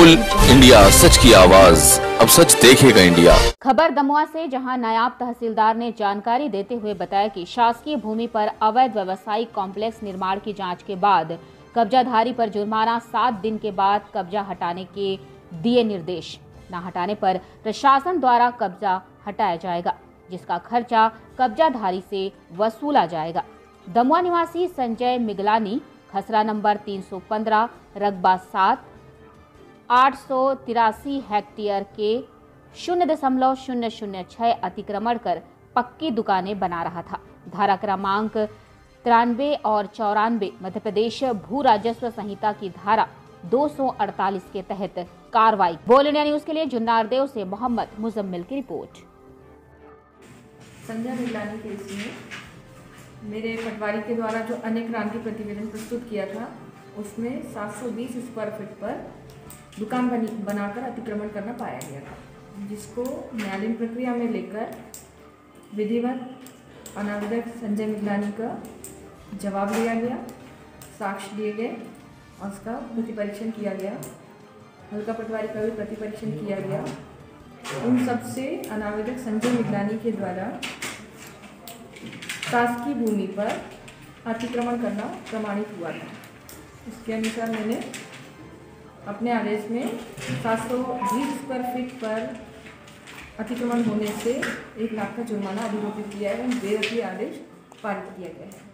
India, सच की आवाज़। अब सच देखेगा इंडिया। खबर दमुआ से, जहाँ नायाब तहसीलदार ने जानकारी देते हुए बताया कि शासकीय भूमि पर अवैध व्यवसायिक कॉम्प्लेक्स निर्माण की जाँच के बाद कब्जाधारी पर जुर्माना सात दिन के बाद कब्जा हटाने के दिए निर्देश। न हटाने पर प्रशासन द्वारा कब्जा हटाया जाएगा, जिसका खर्चा कब्जाधारी से वसूला जाएगा। दमुआ निवासी संजय मिगलानी, खसरा नंबर 315 रकबा सात आठ सौ तिरासी हेक्टेयर के शून्य दशमलव शून्य शून्य छह अतिक्रमण कर पक्की दुकानें बना रहा था। धारा क्रमांक तिरानवे और चौरानवे मध्य प्रदेश भू राजस्व संहिता की धारा 248 के तहत कार्रवाई। बोल इंडिया न्यूज़ के लिए जुन्नारदेव से मोहम्मद मुजम्मिल की रिपोर्ट। संजय मिलानी केस में मेरे पटवारी के द्वारा जो अन्य क्रांति प्रतिवेदन प्रस्तुत किया था, उसमें 720 स्क्वायर फीट पर दुकान बनी, बनाकर अतिक्रमण करना पाया गया था, जिसको न्यायालयीन प्रक्रिया में लेकर विधिवत अनाविदक संजय मिगलानी का जवाब लिया गया साक्ष्य दिए गए और उसका प्रतिपरीक्षण किया गया, हल्का पटवारी का भी प्रतिपरीक्षण किया गया। उन सबसे अनावेदक संजय मिगलानी के द्वारा शासकीय भूमि पर अतिक्रमण करना प्रमाणित हुआ था। इसके अनुसार मैंने अपने आदेश में 720 स्क्वायर फीट पर अतिक्रमण होने से एक लाख का जुर्माना अधिरोपित किया है एवं बेरती आदेश पारित किया गया है।